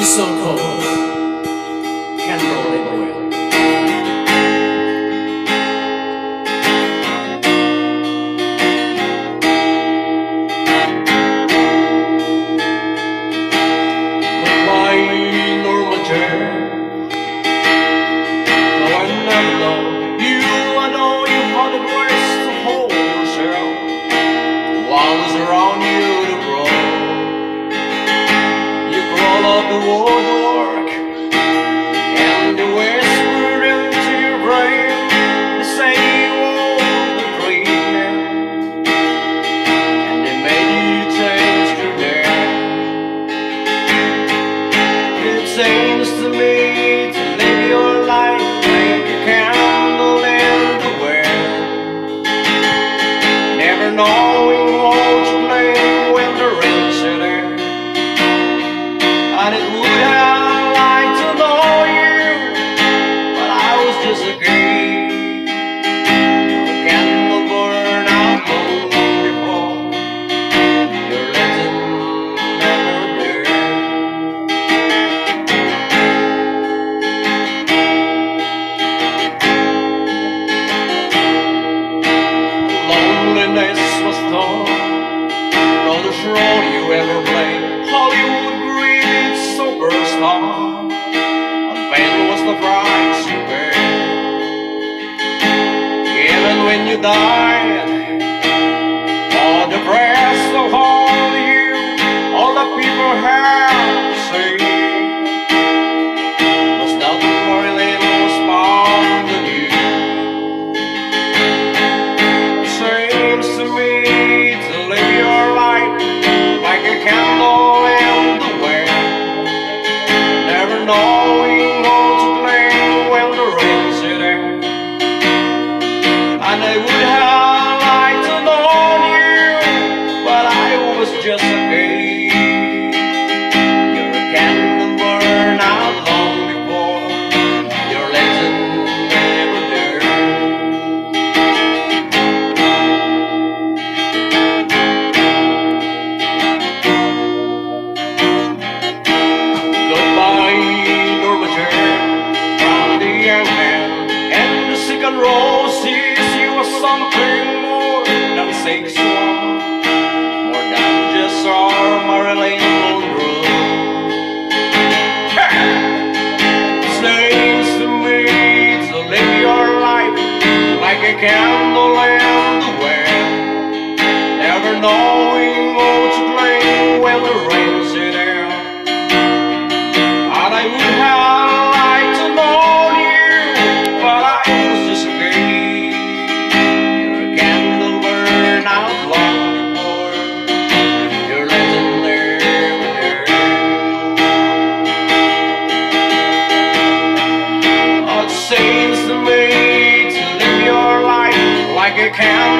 di Soho. Candore. to know For all you ever played. Hollywood greeted superstar. A band was the price you paid. Even when you died, all the press, of all you, all the people have seen. And I would than sexual, more just our Marilyn Monroe. Seems to me to live your life like a candle can